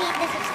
meet the subscribers.